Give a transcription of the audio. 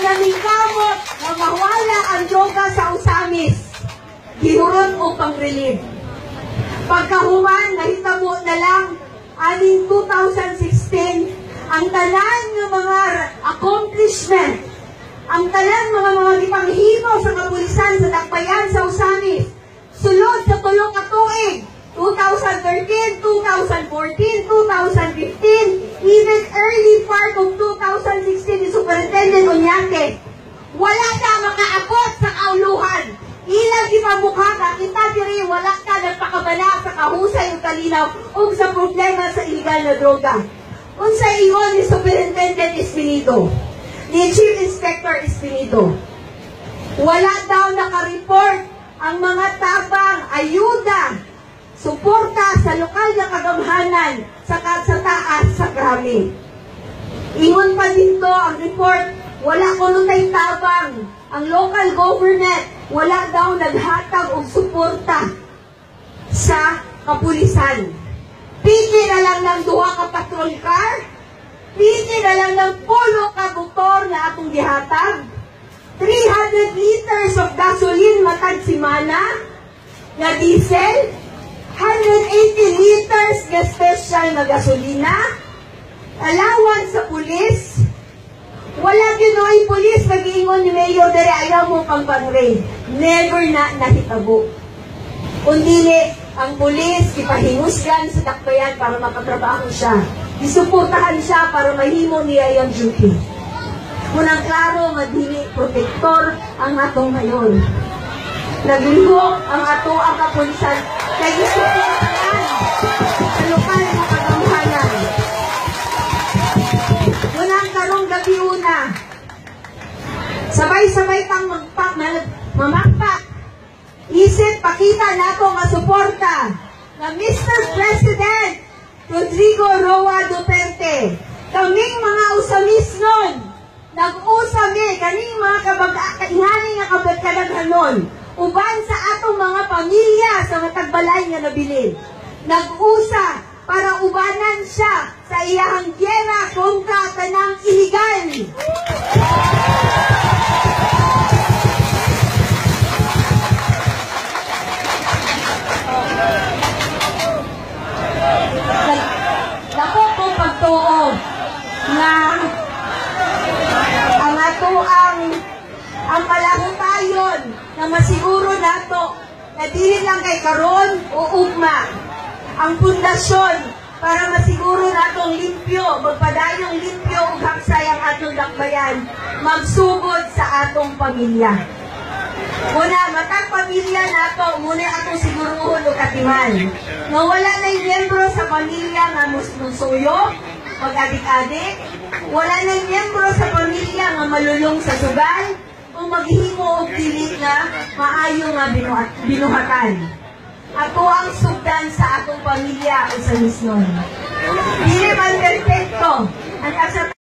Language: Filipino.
na mawala ang droga sa usamis. Gihurot o pang-relieve. Pagkahuman, nahitabo na lang aning 2016 ang tanan ng mga accomplishment, ang tanan mga mga gipanghimo sa kapulisan sa dakbayan sa usamis. Sulod sa tulong ka tuig, 2013, 2014, 2015, even early part of 2016 ni Superintendent Onyate, wala na makaabot sa kauluhan. Ilang ipamukha ka, kita diri wala ka nagpakabana sa kahusay ug kalinaw ug sa problema sa illegal na droga. Unsa ingon ni Superintendent Espinito, ni Chief Inspector Espinito, wala daw naka-report ang mga tabang, ayuda, suporta sa lokal na kagamhanan sa sa taas sa krami. Ingon pa dito ang report, wala ko tay tabang. Ang local government, wala daw naghatag og suporta sa kapulisan. Piti na lang ng duha ka patrol car, piti na lang ng polo ka motor na atong gihatag, 300 liters of gasoline matag simana, na diesel, 180 liters na special na gasolina, allowance sa pulis, wala ginoy pulis mag-iingon ni Mayo dere ayaw mo pang pang-raid. Never na nahitabo. Kundi ni ang pulis ipahimusgan sa dakbayan para makatrabaho siya. Isuportahan siya para mahimo niya yung duty. Munang klaro, madili, protektor ang atong ngayon. Naglihok ang ato ang kapulisan kay isuportahan sa lokal na kagamhanan. Munang karong gabi una, sabay-sabay pang magpak, mamakpak, isip pakita nato nga suporta na Mr. President Rodrigo Roa Duterte. Kaming mga usamis nun, nag-usami, kaning mga kabag-ingani nga kabagkalaghanon, uban sa atong mga pamilya sa matagbalay nga nabilin. Nag-usa para ubanan siya sa iyang gyera kontra kanang iligal. Ang ang ang palahutayon na masiguro nato na dili lang kay karon o ugma ang pundasyon para masiguro natong limpyo, magpadayong limpyo ug haksay ang atong dakbayan, magsugod sa atong pamilya. Muna, matag pamilya nato, muna atong siguruhon o katiman. Nga wala na miyembro sa pamilya nga musmusuyo, mag-adik-adik, wala na miyembro sa pamilya nga malulong sa sugal, o maghimo og dili nga maayo nga binuhat, binuhatan. Ako ang sugdan sa atong pamilya o sa misnon. Dili man perfecto. Ang asa